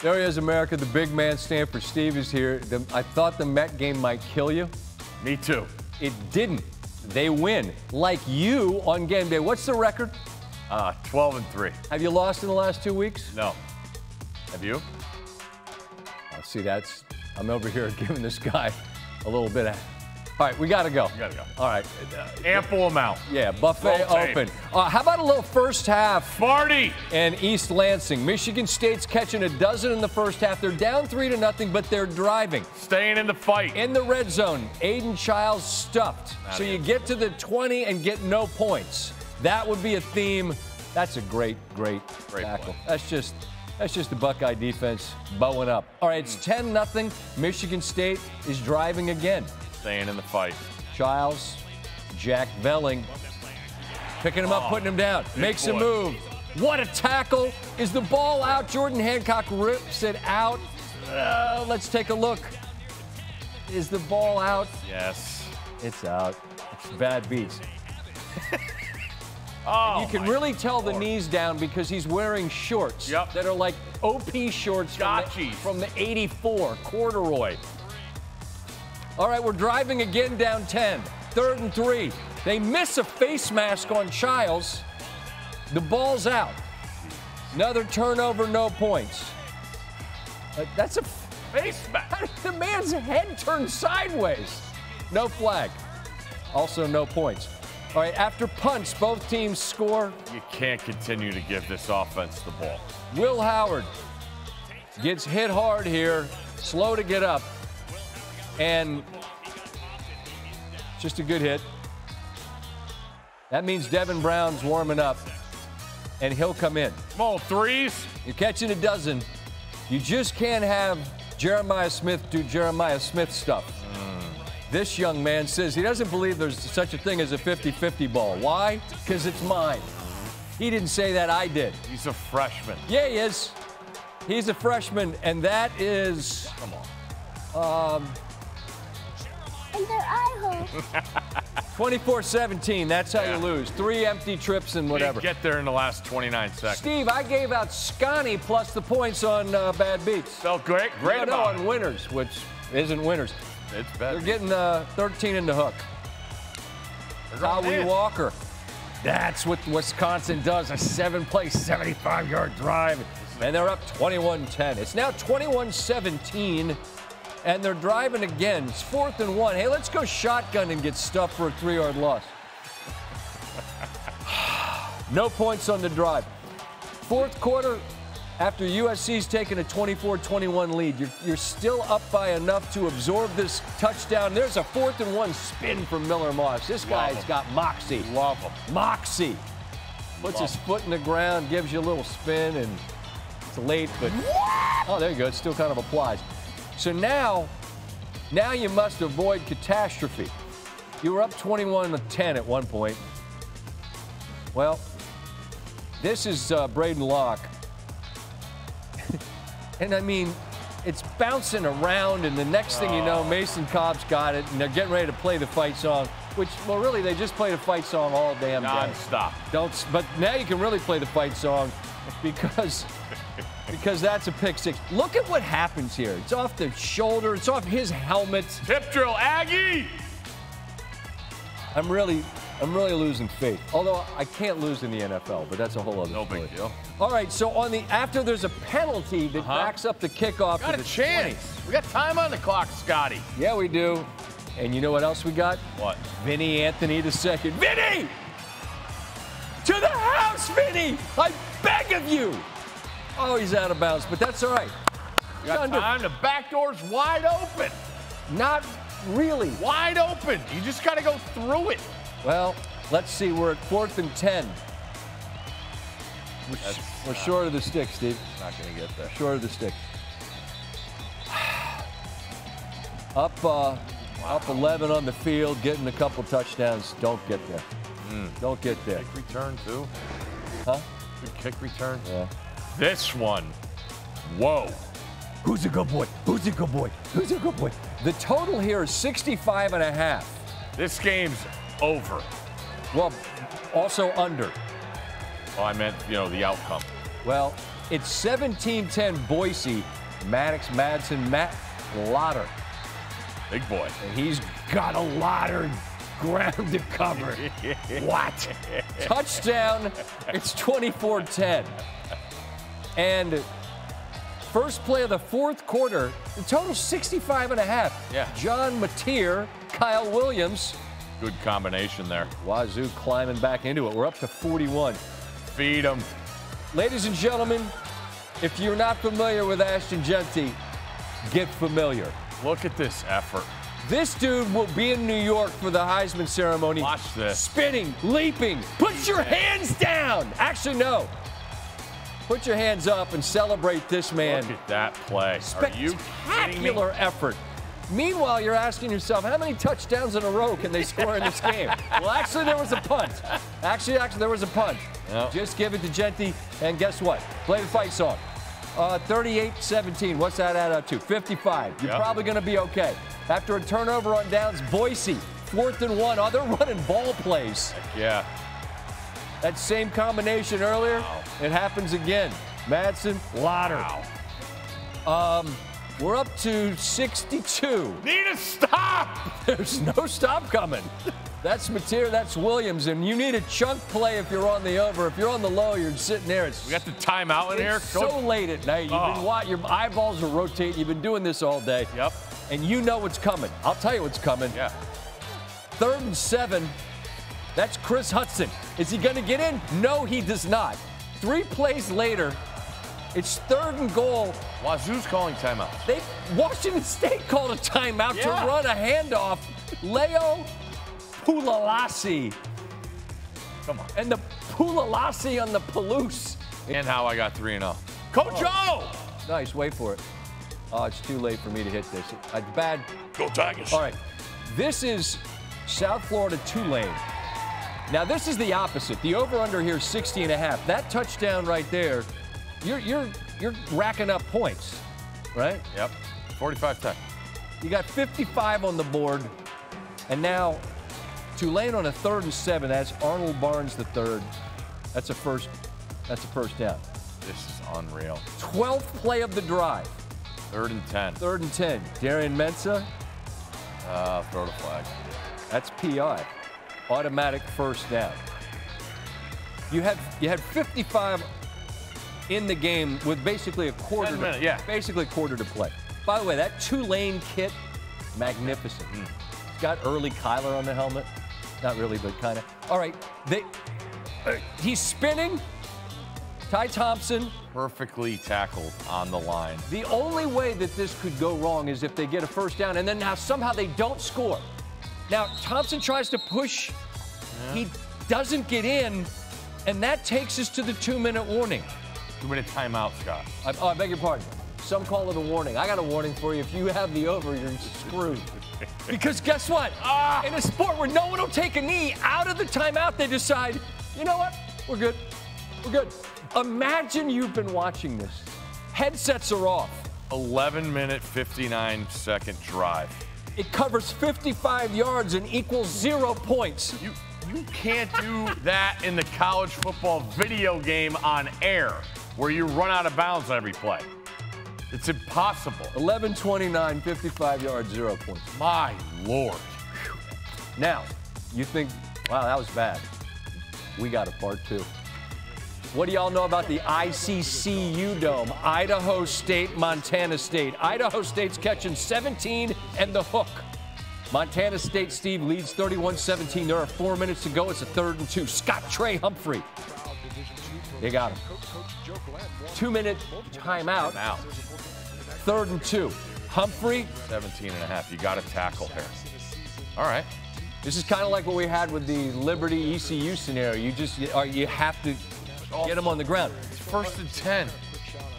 There he is, America. The big man, Stanford Steve, is here. The, I thought the Met game might kill you. Me too. It didn't. They win. Like you on game day. What's the record? Uh, 12 and 3. Have you lost in the last two weeks? No. Have you? Oh, see, that's. I'm over here giving this guy a little bit of. All right, we got to go. We gotta go. All right. Ample amount. Yeah, buffet Roll open. Uh, how about a little first half Marty! and East Lansing? Michigan State's catching a dozen in the first half. They're down three to nothing, but they're driving. Staying in the fight. In the red zone, Aidan Chiles stuffed. So you get to the 20 and get no points. That would be a theme. That's a great, great, Great tackle. play. That's just that's just the Buckeye defense bowing up. All right, it's 10 nothing. Michigan State is driving again. Staying in the fight. Chiles, Jack Velling, picking him up, Oh, putting him down, makes a move. What a tackle! Is the ball out? Jordan Hancock rips it out. Uh, let's take a look. Is the ball out? Yes. It's out. It's bad beats. Oh, You can really tell the knees down because he's wearing shorts Yep. that are like OP shorts from the, from the 84 corduroy. All right, we're driving again down 10. Third and three. They miss a face mask on Chiles. The ball's out. Another turnover, no points. Uh, that's a face back. the man's head turned sideways. No flag. Also, no points. All right, after punts, both teams score. You can't continue to give this offense the ball. Will Howard gets hit hard here, slow to get up, and just a good hit. That means Devin Brown's warming up, and he'll come in. Come on, threes. You're catching a dozen. You just can't have Jeremiah Smith do Jeremiah Smith stuff. Mm. This young man says he doesn't believe there's such a thing as a 50 50 ball. Why? Because it's mine. He didn't say that, I did. He's a freshman. Yeah, he is. He's a freshman, and that is Come on. Um, And their eye hole. 24 17. That's how Yeah. you lose. Three empty trips and whatever. Didn't get there in the last 29 seconds. Steve, I gave out Scotty plus the points on uh, bad beats. Felt great. Great no, no, on it. winners, which isn't winners. It's bad. They're getting uh, 13 in the hook. They're Tawee. Walker. That's what Wisconsin does a seven play, 75 yard drive. And they're up 21 10. It's now 21 17. And they're driving again. It's fourth and one. Hey, let's go shotgun and get stuffed for a three yard loss. no points on the drive. Fourth quarter, after USC's taken a 24 21 lead, you're, you're still up by enough to absorb this touchdown. There's a fourth and one spin from Miller Moss. This Love guy's him. got moxie. Love him. Moxie. Puts Love his foot in the ground, gives you a little spin, and it's late, but oh, there you go. It still kind of applies. So now, now you must avoid catastrophe. You were up 21 to 10 at one point. Well, this is uh, Braedyn Locke. and I mean, it's bouncing around, and the next thing you know, Mason Cobb's got it, and they're getting ready to play the fight song, which, well, really, they just played a fight song all damn day. Non-stop. Don't. But now you can really play the fight song because because that's a pick six. Look at what happens here. It's off the shoulder. It's off his helmet. Tip drill, Aggie. I'm really I'm really losing faith. Although I can't lose in the NFL, but that's a whole other No story. big deal. All right. So on the after there's a penalty that Uh-huh. backs up the kickoff. Got to a the chance. We got time on the clock, Scotty. Yeah, we do. And you know what else we got? What? Vinny Anthony the second. Vinny! To the house, Vinny! I beg of you! Oh, he's out of bounds, but that's all right. You got Under- time. The back door's wide open. Not really. Wide open. You just got to go through it. Well, let's see. We're at fourth and ten. We're, sh- we're short of the stick, Steve. Not going to get there. Short of the stick. Up, uh, up 11 on the field, getting a couple touchdowns. Don't get there. Don't get there. Kick return, too. Huh? Good kick return. Yeah. This one. Whoa. Who's a good boy? Who's a good boy? Who's a good boy? The total here is 65 and a half. This game's over. Well, also under. Oh, I meant, you know, the outcome. Well, It's 17-10 Boise. Maddux Madsen, Matt Lauter. Big boy. And he's got a lot of ground to cover. what? Touchdown. It's 24-10. And first play of the fourth quarter, the total 65 and a half. Yeah. John Mateer, Kyle Williams. Good combination there. Wazoo climbing back into it. We're up to 41. Feed him. Ladies and gentlemen, if you're not familiar with Ashton Jeanty, get familiar. Look at this effort. This dude will be in New York for the Heisman ceremony. Watch this. Spinning, leaping. Put your hands down. Actually, no. Put your hands up and celebrate this man. Look at that play. Are you kidding? Spectacular effort. Meanwhile, you're asking yourself, how many touchdowns in a row can they score in this game? well, actually, there was a punt. Actually, actually, there was a punt. Yep. Just give it to Jeanty, and guess what? Play the fight song. Uh, 38-17. What's that add up to? 55. You're Yep. probably going to be okay. After a turnover on downs, Boise, fourth and one. Oh, they're running ball plays. Yeah. That same combination earlier, it happens again. Madsen, Lauter. Um, we're up to 62. Need a stop. There's no stop coming. That's Mateer, that's Williams, and you need a chunk play if you're on the over. If you're on the low, you're sitting there. It's, We got the timeout in here. it's so late at night. You've been Oh. watching, your eyeballs are rotating. You've been doing this all day. Yep. And you know what's coming. I'll tell you what's coming. Yeah. Third and seven. That's Chris Hudson. Is he going to get in? No, he does not. Three plays later, it's third and goal. Wazoo's calling timeouts. They Washington State called a timeout Yeah. to run a handoff. Leo Pulalasi. Come on. And the Pulalasi on the Palouse. And how I got 3 and 0. Coach O! Nice, wait for it. Oh, it's too late for me to hit this. Uh, bad. Go Tigers. All right. This is South Florida Tulane. Now, this is the opposite. The over-under here is 60 and a half. That touchdown right there, you're, you're, you're racking up points, right? Yep. 45 10. You got 55 on the board, and now Tulane on a third and seven. That's Arnold Barnes the third. That's a first. That's a first down. This is unreal. 12th play of the drive. Third and 10. Third and 10. Darian Mensah. Uh, throw the flag. That's PI. Automatic first down. You had you had 55 in the game with basically a quarter. To, yeah. Basically a quarter to play. By the way, that Tulane kit, magnificent. Hmm. It's got early Kyler on the helmet. Not really, but kind of. All right, they, uh, he's spinning. Ty Thompson. Perfectly tackled on the line. The only way that this could go wrong is if they get a first down and then now somehow they don't score. Now, Thompson tries to push. He doesn't get in, and that takes us to the two minute warning. Two minute timeout, Scott. I, oh, I beg your pardon. Some call it a warning. I got a warning for you. If you have the over, you're screwed. Because guess what? Ah! In a sport where no one will take a knee, out of the timeout, they decide, you know what? We're good. We're good. Imagine you've been watching this. Headsets are off. 11 minute, 59 second drive. It covers 55 yards and equals zero points. You you can't do that in the college football video game on air where you run out of bounds every play. It's impossible. 11 29, 55 yards, zero points. My lord. Now, you think, wow, that was bad. We got a part two. What do y'all know about the ICCU Dome? Idaho State, Montana State. Idaho State's catching 17 and the hook. Montana State, Steve, leads 31 17. There are four minutes to go. It's a third and two. Scottre Humphrey. They got him. Two minute timeout. Now, Third and two. Humphrey, 17 and a half. You got to tackle here. All right. This is kind of like what we had with the Liberty ECU scenario. You just you, uh, you have to get them on the ground. It's first and 10.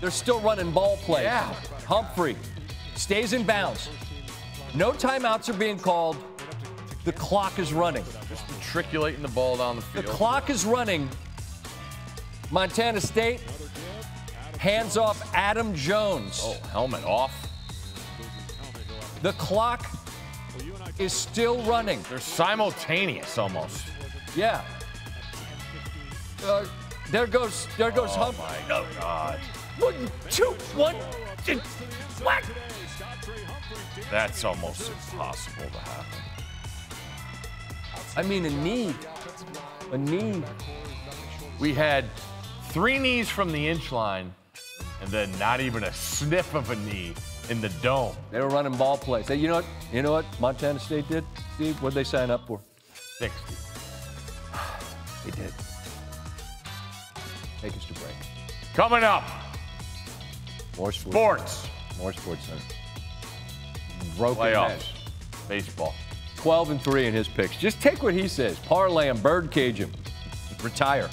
They're still running ball play. Yeah. Humphrey stays in bounds. No timeouts are being called. The clock is running. Just matriculating the ball down the field. The clock is running. Montana State hands off Adam Jones. Oh, helmet off. The clock is still running. They're simultaneous almost. Yeah. Uh, There goes, there goes Oh Humphrey. my God. One, two, one, two, whack. That's almost impossible to happen. I mean, a knee. A knee. We had three knees from the inch line, and then not even a sniff of a knee in the dome. They were running ball plays. Hey, you know what? You know what Montana State did? Steve, what'd they sign up for? 60. They did. Take us to break. Coming up, More sports. sports, More sports center. Broken playoffs, mesh. baseball. 12 and 3 in his picks. Just take what he says. Parlay him, bird cage him. Retire.